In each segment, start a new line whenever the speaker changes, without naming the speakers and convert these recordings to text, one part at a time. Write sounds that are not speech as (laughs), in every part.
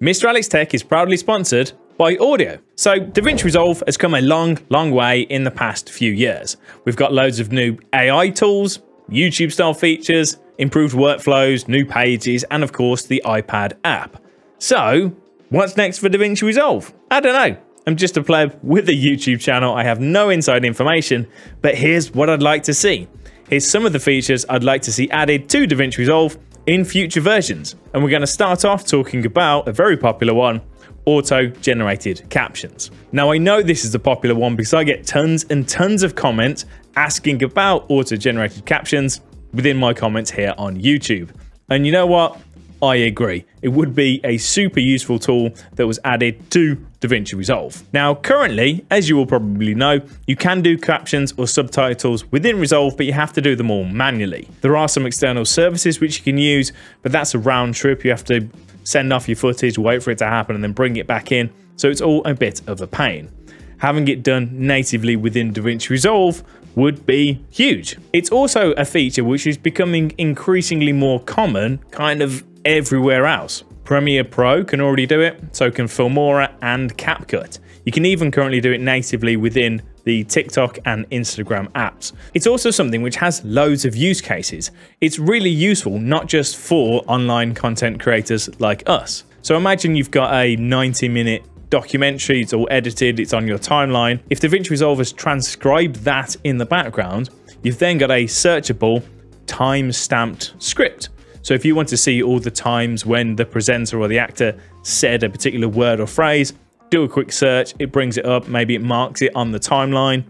Mr. Alex Tech is proudly sponsored by Audiio. So DaVinci Resolve has come a long, long way in the past few years. We've got loads of new AI tools, YouTube style features, improved workflows, new pages, and of course the iPad app. So what's next for DaVinci Resolve? I don't know. I'm just a pleb with a YouTube channel. I have no inside information, but here's what I'd like to see. Here's some of the features I'd like to see added to DaVinci Resolve in future versions. And we're going to start off talking about a very popular one, auto-generated captions. Now I know this is a popular one because I get tons and tons of comments asking about auto-generated captions within my comments here on YouTube. And you know what? I agree. It would be a super useful tool that was added to DaVinci Resolve. Now, currently, as you will probably know, you can do captions or subtitles within Resolve, but you have to do them all manually. There are some external services which you can use, but that's a round trip. You have to send off your footage, wait for it to happen, and then bring it back in. So it's all a bit of a pain. Having it done natively within DaVinci Resolve would be huge. It's also a feature which is becoming increasingly more common kind of everywhere else. Premiere Pro can already do it, so can Filmora and CapCut. You can even currently do it natively within the TikTok and Instagram apps. It's also something which has loads of use cases. It's really useful not just for online content creators like us. So imagine you've got a 90 minute documentary, it's all edited, it's on your timeline. If DaVinci Resolve has transcribed that in the background, you've then got a searchable, time-stamped script. So if you want to see all the times when the presenter or the actor said a particular word or phrase, do a quick search, it brings it up, maybe it marks it on the timeline,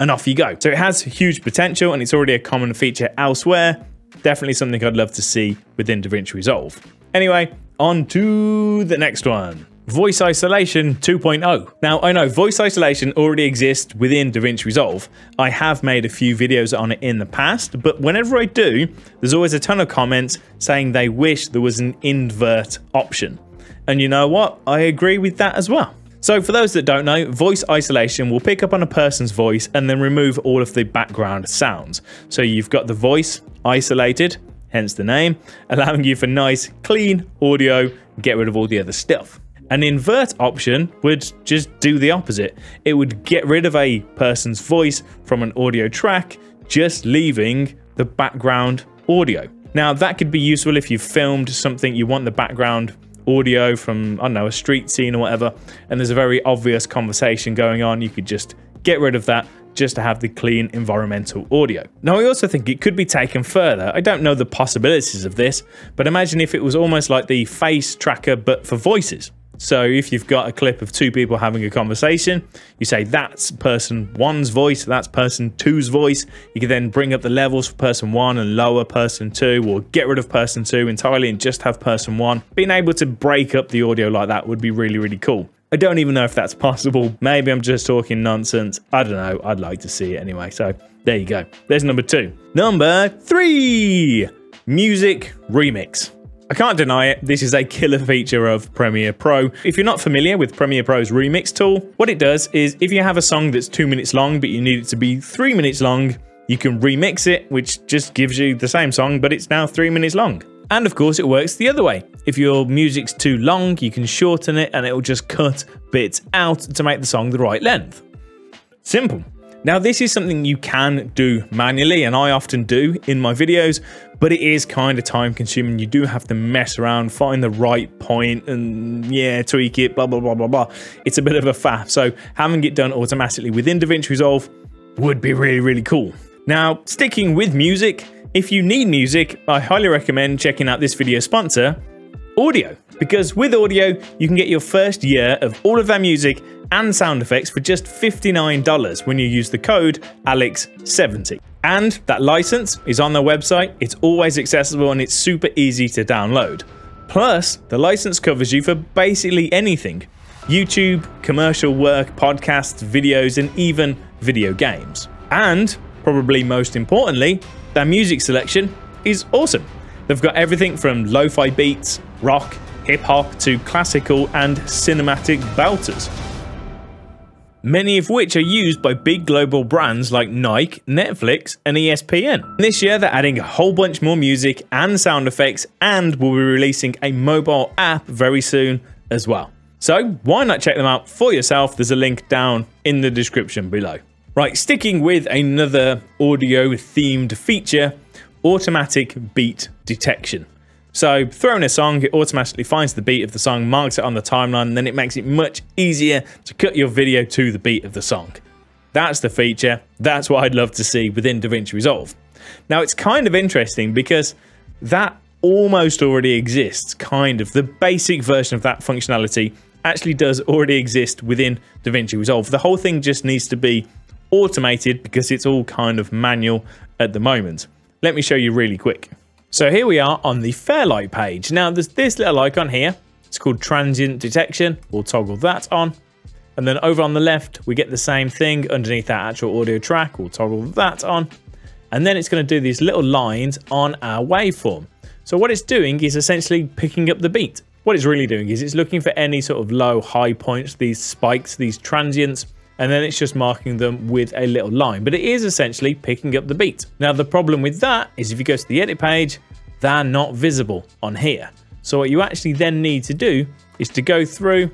and off you go. So it has huge potential and it's already a common feature elsewhere. Definitely something I'd love to see within DaVinci Resolve. Anyway, on to the next one. Voice Isolation 2.0. Now, I know voice isolation already exists within DaVinci Resolve. I have made a few videos on it in the past, but whenever I do, there's always a ton of comments saying they wish there was an invert option. And you know what? I agree with that as well. So for those that don't know, voice isolation will pick up on a person's voice and then remove all of the background sounds. So you've got the voice isolated, hence the name, (laughs) allowing you for nice, clean audio, get rid of all the other stuff. An invert option would just do the opposite. It would get rid of a person's voice from an audio track, just leaving the background audio. Now, that could be useful if you've filmed something, you want the background audio from, I don't know, a street scene or whatever, and there's a very obvious conversation going on. You could just get rid of that just to have the clean environmental audio. Now, I also think it could be taken further. I don't know the possibilities of this, but imagine if it was almost like the face tracker, but for voices. So if you've got a clip of two people having a conversation, you say that's person one's voice, that's person two's voice. You can then bring up the levels for person one and lower person two, or get rid of person two entirely and just have person one. Being able to break up the audio like that would be really, really cool. I don't even know if that's possible. Maybe I'm just talking nonsense. I don't know. I'd like to see it anyway. So there you go. There's number two. Number three, music remix. I can't deny it, this is a killer feature of Premiere Pro. If you're not familiar with Premiere Pro's remix tool, what it does is if you have a song that's two minutes long, but you need it to be three minutes long, you can remix it, which just gives you the same song, but it's now three minutes long. And of course, it works the other way. If your music's too long, you can shorten it and it'll just cut bits out to make the song the right length. Simple. Now, this is something you can do manually, and I often do in my videos, but it is kind of time consuming. You do have to mess around, find the right point, and yeah, tweak it, blah, blah, blah, blah, blah. It's a bit of a faff. So, having it done automatically within DaVinci Resolve would be really, really cool. Now, sticking with music, if you need music, I highly recommend checking out this video sponsor, Audiio. Because with Audiio, you can get your first year of all of their music and sound effects for just $59 when you use the code ALEX70. And that license is on their website, it's always accessible and it's super easy to download. Plus, the license covers you for basically anything YouTube, commercial work, podcasts, videos, and even video games. And, probably most importantly, their music selection is awesome. They've got everything from lo fi beats, rock, hip hop to classical and cinematic belters. many of which are used by big global brands like Nike, Netflix, and ESPN. This year, they're adding a whole bunch more music and sound effects, and will be releasing a mobile app very soon as well. So, why not check them out for yourself? There's a link down in the description below. Right, sticking with another audio themed feature, automatic beat detection. So throwing a song, it automatically finds the beat of the song, marks it on the timeline, and then it makes it much easier to cut your video to the beat of the song. That's the feature. That's what I'd love to see within DaVinci Resolve. Now it's kind of interesting because that almost already exists, kind of. The basic version of that functionality actually does already exist within DaVinci Resolve. The whole thing just needs to be automated because it's all kind of manual at the moment. Let me show you really quick. So here we are on the Fairlight page. Now there's this little icon here. It's called transient detection. We'll toggle that on. And then over on the left, we get the same thing underneath that actual audio track. We'll toggle that on. And then it's going to do these little lines on our waveform. So what it's doing is essentially picking up the beat. What it's really doing is it's looking for any sort of low, high points, these spikes, these transients, and then it's just marking them with a little line. But it is essentially picking up the beat. Now, the problem with that is if you go to the edit page, they're not visible on here. So what you actually then need to do is to go through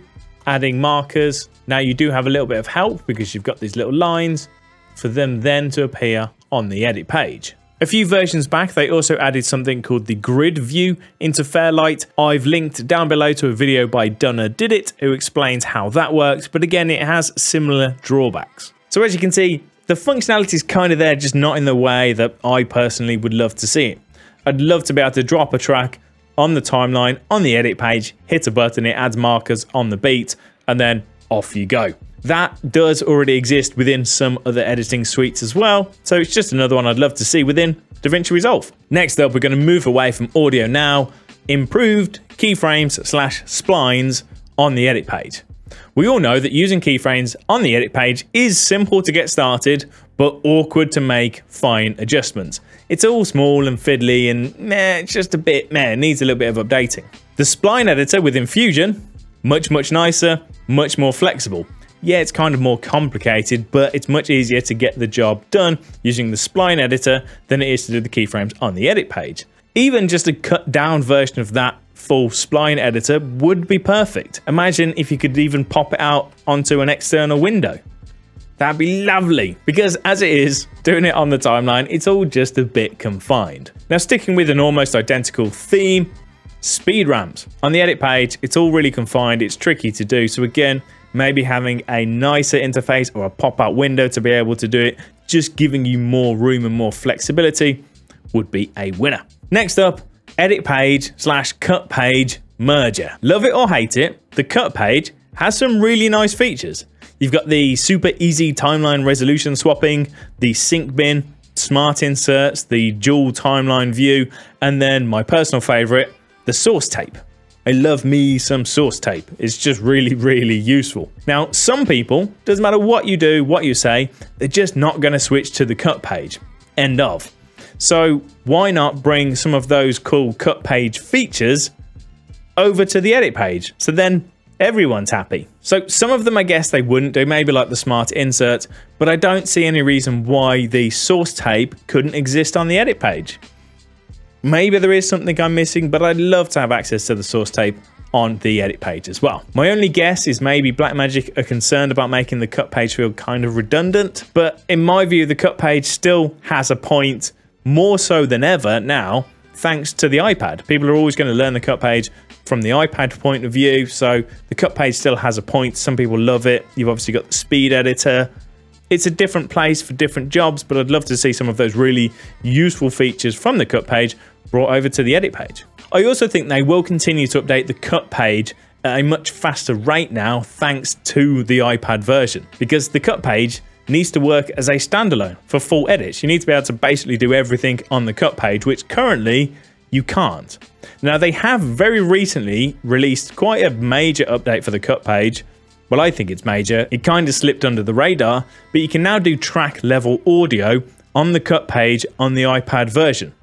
adding markers. Now you do have a little bit of help because you've got these little lines for them then to appear on the edit page. A few versions back, they also added something called the grid view into Fairlight. I've linked down below to a video by Dunna Did It, who explains how that works, but again, it has similar drawbacks. So as you can see, the functionality is kind of there, just not in the way that I personally would love to see it. I'd love to be able to drop a track on the timeline, on the edit page, hit a button, it adds markers on the beat, and then off you go. That does already exist within some other editing suites as well, so it's just another one I'd love to see within DaVinci Resolve. Next up, we're going to move away from audio now, improved keyframes slash splines on the edit page. We all know that using keyframes on the edit page is simple to get started, but awkward to make fine adjustments. It's all small and fiddly and meh, it's just a bit meh, needs a little bit of updating. The spline editor within Fusion, much, much nicer, much more flexible. Yeah, it's kind of more complicated, but it's much easier to get the job done using the spline editor than it is to do the keyframes on the edit page. Even just a cut down version of that full spline editor would be perfect. Imagine if you could even pop it out onto an external window. That'd be lovely, because as it is, doing it on the timeline, it's all just a bit confined. Now sticking with an almost identical theme, speed ramps. On the edit page, it's all really confined, it's tricky to do, so again, maybe having a nicer interface or a pop-out window to be able to do it, just giving you more room and more flexibility would be a winner. Next up, edit page slash cut page merger. Love it or hate it, the cut page has some really nice features. You've got the super easy timeline resolution swapping, the sync bin, smart inserts, the dual timeline view, and then my personal favorite, the source tape. I love me some source tape. It's just really, really useful. Now, some people, doesn't matter what you do, what you say, they're just not going to switch to the cut page. End of. So why not bring some of those cool cut page features over to the edit page? So then everyone's happy. So some of them I guess they wouldn't do, maybe like the smart insert, but I don't see any reason why the source tape couldn't exist on the edit page. Maybe there is something I'm missing, but I'd love to have access to the source tape on the edit page as well. My only guess is maybe Blackmagic are concerned about making the cut page feel kind of redundant, but in my view, the cut page still has a point more so than ever now, thanks to the iPad. People are always going to learn the cut page from the iPad point of view, so the cut page still has a point. Some people love it. You've obviously got the speed editor, it's a different place for different jobs, but I'd love to see some of those really useful features from the cut page brought over to the edit page. I also think they will continue to update the cut page at a much faster rate now thanks to the iPad version because the cut page needs to work as a standalone for full edits. You need to be able to basically do everything on the cut page, which currently you can't. Now, they have very recently released quite a major update for the cut page well, I think it's major. It kind of slipped under the radar, but you can now do track level audio on the cut page on the iPad version.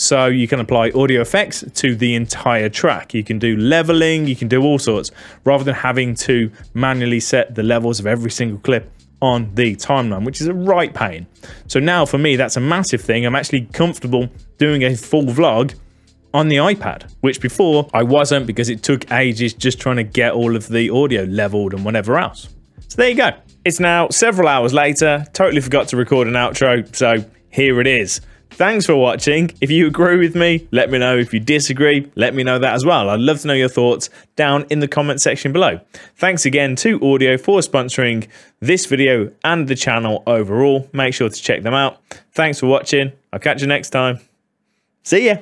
So you can apply audio effects to the entire track. You can do leveling, you can do all sorts, rather than having to manually set the levels of every single clip on the timeline, which is a right pain. So now for me, that's a massive thing. I'm actually comfortable doing a full vlog on the iPad, which before I wasn't because it took ages just trying to get all of the audio leveled and whatever else. So there you go. It's now several hours later, totally forgot to record an outro, so here it is. Thanks for watching. If you agree with me, let me know. If you disagree, let me know that as well. I'd love to know your thoughts down in the comment section below. Thanks again to Audiio for sponsoring this video and the channel overall. Make sure to check them out. Thanks for watching. I'll catch you next time. See ya.